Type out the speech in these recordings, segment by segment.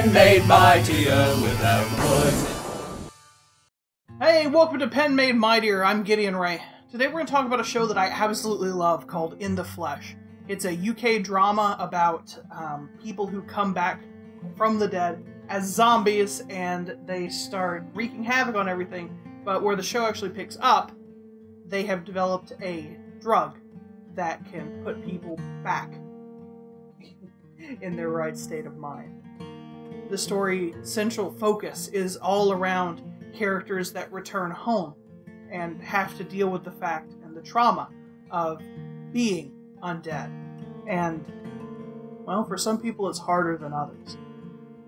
pen made mightier without. Hey, welcome to Pen Made Mightier. I'm Gideon Ray. Today we're going to talk about a show that I absolutely love called In the Flesh. It's a UK drama about um, people who come back from the dead as zombies and they start wreaking havoc on everything. But where the show actually picks up, they have developed a drug that can put people back in their right state of mind. The story central focus is all around characters that return home and have to deal with the fact and the trauma of being undead. And, well, for some people it's harder than others.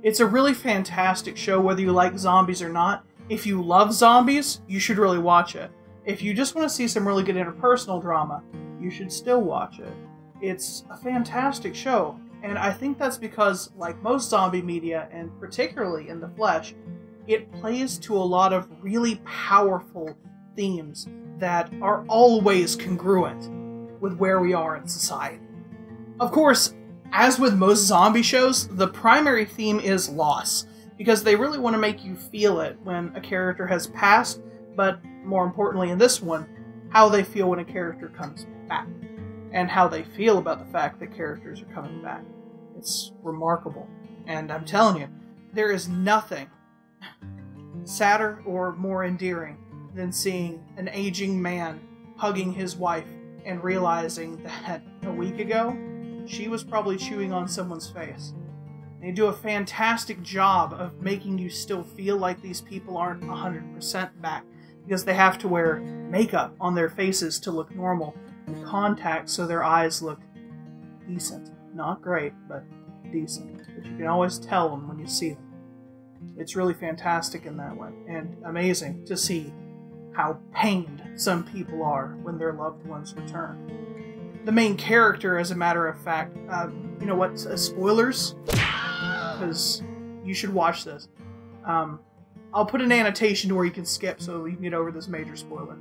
It's a really fantastic show, whether you like zombies or not. If you love zombies, you should really watch it. If you just want to see some really good interpersonal drama, you should still watch it. It's a fantastic show, and I think that's because, like most zombie media, and particularly in the flesh, it plays to a lot of really powerful themes that are always congruent with where we are in society. Of course, as with most zombie shows, the primary theme is loss, because they really want to make you feel it when a character has passed, but more importantly in this one, how they feel when a character comes back, and how they feel about the fact that characters are coming back. It's remarkable. And I'm telling you, there is nothing sadder or more endearing than seeing an aging man hugging his wife and realizing that a week ago she was probably chewing on someone's face. They do a fantastic job of making you still feel like these people aren't 100% back because they have to wear makeup on their faces to look normal and contacts so their eyes look decent. Not great, but decent. But you can always tell them when you see them. It's really fantastic in that way, and amazing to see how pained some people are when their loved ones return. The main character, as a matter of fact, uh, you know what? Uh, spoilers, because you should watch this. Um, I'll put an annotation to where you can skip so you can get over this major spoiler.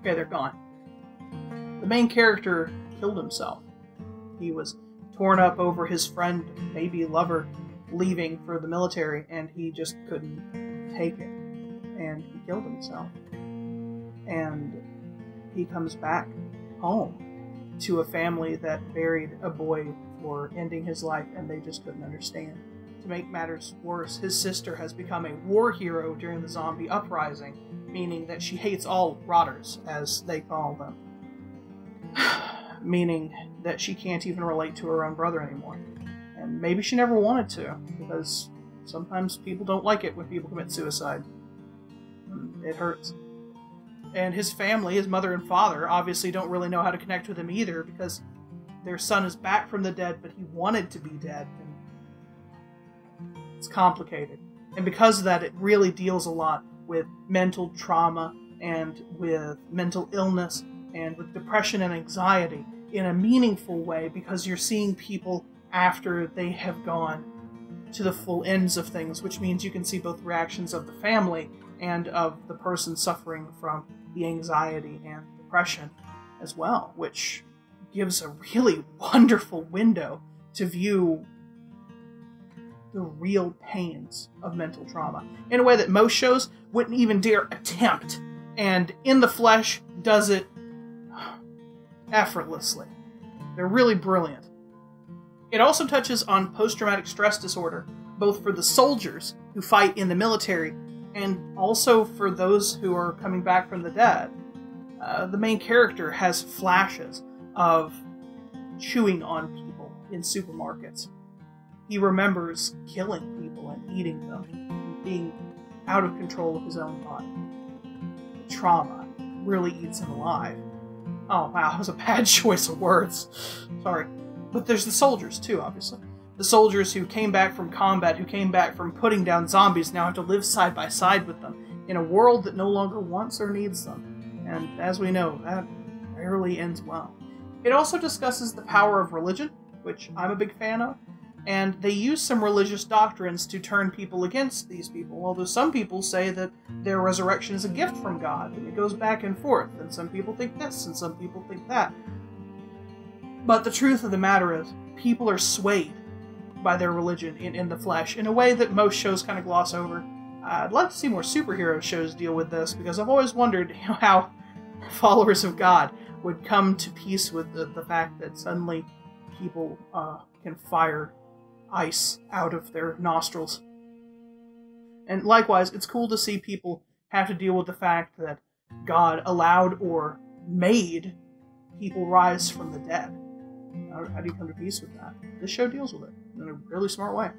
Okay, they're gone. The main character killed himself. He was torn up over his friend, maybe lover, leaving for the military, and he just couldn't take it. And he killed himself. And he comes back home to a family that buried a boy for ending his life, and they just couldn't understand. To make matters worse, his sister has become a war hero during the zombie uprising, meaning that she hates all rotters, as they call them. Meaning that she can't even relate to her own brother anymore. And maybe she never wanted to, because sometimes people don't like it when people commit suicide. Mm, it hurts. And his family, his mother and father, obviously don't really know how to connect with him either because their son is back from the dead, but he wanted to be dead. And it's complicated. And because of that, it really deals a lot with mental trauma and with mental illness and with depression and anxiety in a meaningful way because you're seeing people after they have gone to the full ends of things, which means you can see both reactions of the family and of the person suffering from the anxiety and depression as well, which gives a really wonderful window to view the real pains of mental trauma in a way that most shows wouldn't even dare attempt. And In the Flesh does it effortlessly. They're really brilliant. It also touches on post traumatic stress disorder, both for the soldiers who fight in the military and also for those who are coming back from the dead. Uh, the main character has flashes of chewing on people in supermarkets. He remembers killing people and eating them, and being out of control of his own body. Trauma really eats him alive. Oh wow, that was a bad choice of words. Sorry. But there's the soldiers too, obviously. The soldiers who came back from combat, who came back from putting down zombies, now have to live side by side with them in a world that no longer wants or needs them. And as we know, that rarely ends well. It also discusses the power of religion, which I'm a big fan of, and they use some religious doctrines to turn people against these people. Although some people say that their resurrection is a gift from God, and it goes back and forth, and some people think this, and some people think that. But the truth of the matter is, people are swayed by their religion in, in the flesh in a way that most shows kind of gloss over. I'd like to see more superhero shows deal with this because I've always wondered how followers of God would come to peace with the, the fact that suddenly people uh, can fire ice out of their nostrils. And likewise, it's cool to see people have to deal with the fact that God allowed or made people rise from the dead. How, do you come to peace with that? This show deals with it in a really smart way.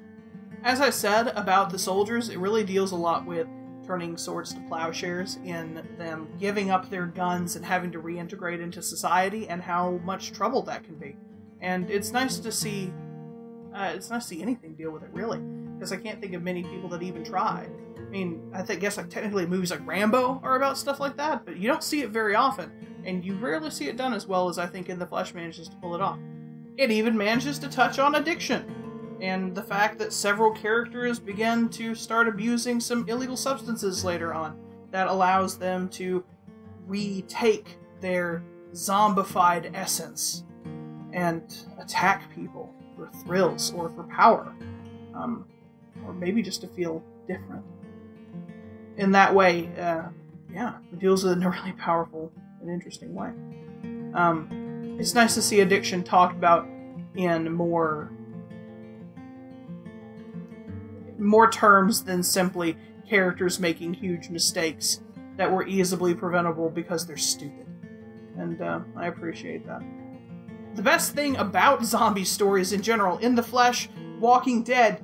As I said about the soldiers, it really deals a lot with turning swords to plowshares in them giving up their guns and having to reintegrate into society and how much trouble that can be. And it's nice to see uh, it's nice to see anything deal with it really because I can't think of many people that even try. I mean, I think, guess like technically movies like Rambo are about stuff like that, but you don't see it very often, and you rarely see it done as well as I think In the Flesh manages to pull it off. It even manages to touch on addiction, and the fact that several characters begin to start abusing some illegal substances later on that allows them to retake their zombified essence and attack people for thrills or for power. Um, or maybe just to feel different. In that way, uh, yeah, it deals with it in a really powerful and interesting way. Um, it's nice to see addiction talked about in more more terms than simply characters making huge mistakes that were easily preventable because they're stupid. And uh, I appreciate that. The best thing about zombie stories in general, in the flesh, Walking Dead,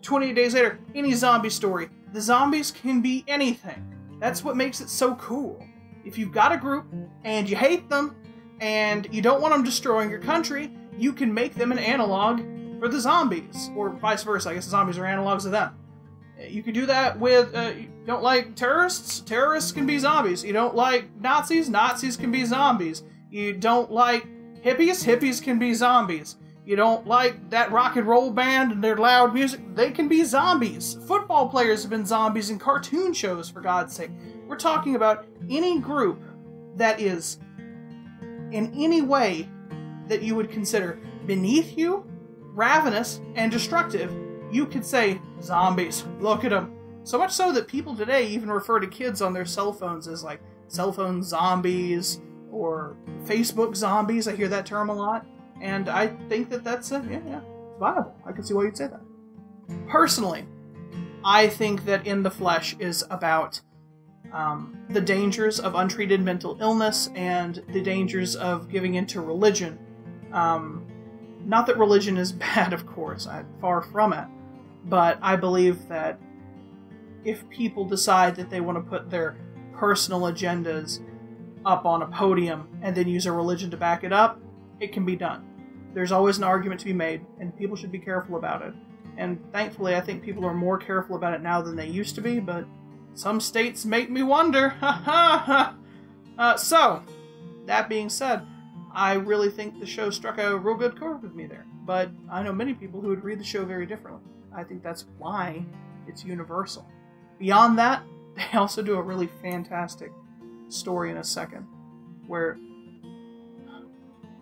28 days later, any zombie story, the zombies can be anything. That's what makes it so cool. If you've got a group and you hate them and you don't want them destroying your country, you can make them an analog for the zombies, or vice versa. I guess the zombies are analogs of them. You can do that with, uh, you don't like terrorists? Terrorists can be zombies. You don't like Nazis? Nazis can be zombies. You don't like hippies? Hippies can be zombies you don't like that rock and roll band and their loud music, they can be zombies. Football players have been zombies in cartoon shows, for God's sake. We're talking about any group that is in any way that you would consider beneath you, ravenous, and destructive, you could say zombies. Look at them. So much so that people today even refer to kids on their cell phones as like cell phone zombies or Facebook zombies. I hear that term a lot. And I think that that's a, yeah, yeah, it's viable. I can see why you'd say that. Personally, I think that In the Flesh is about um, the dangers of untreated mental illness and the dangers of giving into religion. Um, not that religion is bad, of course, I'm far from it, but I believe that if people decide that they want to put their personal agendas up on a podium and then use a religion to back it up, it can be done there's always an argument to be made, and people should be careful about it. And thankfully, I think people are more careful about it now than they used to be, but some states make me wonder. Ha ha ha! Uh, so, that being said, I really think the show struck a real good chord with me there. But I know many people who would read the show very differently. I think that's why it's universal. Beyond that, they also do a really fantastic story in a second, where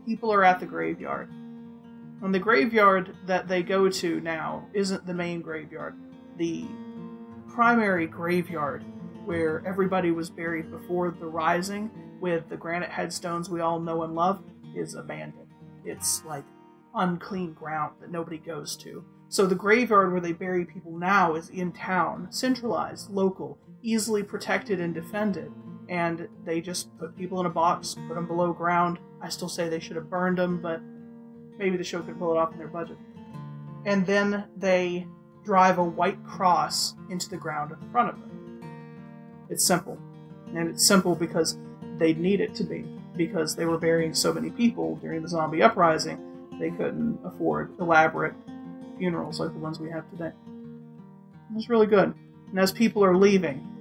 people are at the graveyard. And the graveyard that they go to now isn't the main graveyard. The primary graveyard where everybody was buried before the rising with the granite headstones we all know and love is abandoned. It's like unclean ground that nobody goes to. So the graveyard where they bury people now is in town, centralized, local, easily protected and defended. And they just put people in a box, put them below ground, I still say they should have burned them, but maybe the show could pull it off in their budget. And then they drive a white cross into the ground in front of them. It's simple. And it's simple because they need it to be. Because they were burying so many people during the zombie uprising, they couldn't afford elaborate funerals like the ones we have today. It was really good. And as people are leaving,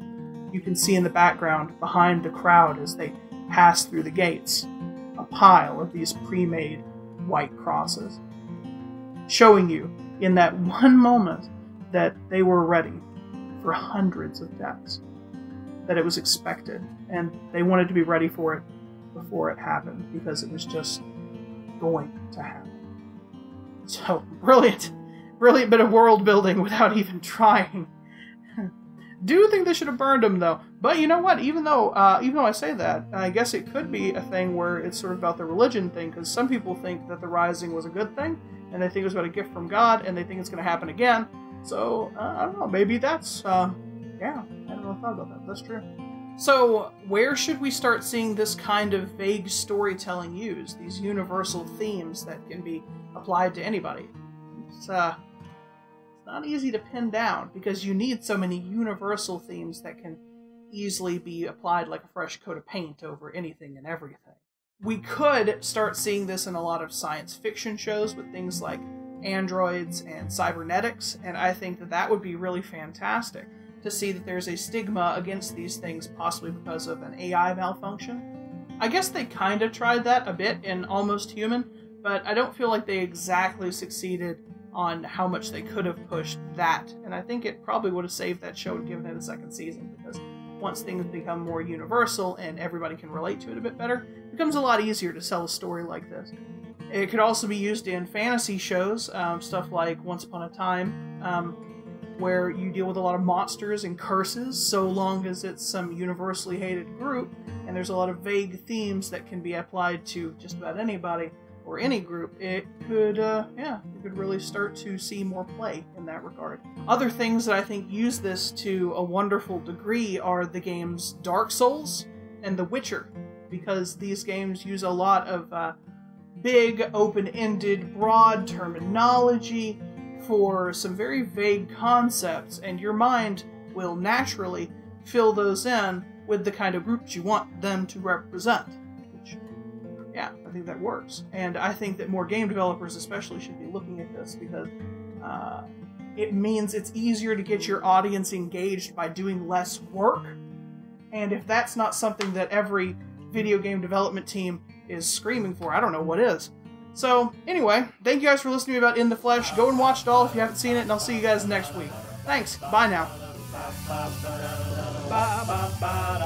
you can see in the background behind the crowd as they pass through the gates a pile of these pre made white crosses, showing you in that one moment that they were ready for hundreds of deaths, that it was expected, and they wanted to be ready for it before it happened because it was just going to happen. So, brilliant. brilliant bit of world building without even trying. Do think they should have burned him though. But you know what? Even though, uh, even though I say that, I guess it could be a thing where it's sort of about the religion thing, because some people think that the rising was a good thing, and they think it was about a gift from God, and they think it's going to happen again. So uh, I don't know. Maybe that's, uh, yeah. I never really thought about that. That's true. So, where should we start seeing this kind of vague storytelling used? These universal themes that can be applied to anybody? It's, uh, not easy to pin down because you need so many universal themes that can easily be applied like a fresh coat of paint over anything and everything. We could start seeing this in a lot of science fiction shows with things like androids and cybernetics, and I think that that would be really fantastic to see that there's a stigma against these things, possibly because of an AI malfunction. I guess they kind of tried that a bit in Almost Human, but I don't feel like they exactly succeeded on how much they could have pushed that. And I think it probably would have saved that show and given it a second season because once things become more universal and everybody can relate to it a bit better, it becomes a lot easier to sell a story like this. It could also be used in fantasy shows, um, stuff like Once Upon a Time, um, where you deal with a lot of monsters and curses, so long as it's some universally hated group, and there's a lot of vague themes that can be applied to just about anybody or any group, it could, uh, yeah, you could really start to see more play in that regard. Other things that I think use this to a wonderful degree are the games Dark Souls and The Witcher, because these games use a lot of uh, big, open ended, broad terminology for some very vague concepts, and your mind will naturally fill those in with the kind of groups you want them to represent yeah, I think that works. And I think that more game developers, especially, should be looking at this because uh, it means it's easier to get your audience engaged by doing less work. And if that's not something that every video game development team is screaming for, I don't know what is. So, anyway, thank you guys for listening to me about In the Flesh. Go and watch it all if you haven't seen it, and I'll see you guys next week. Thanks. Bye now. Ba, ba, ba,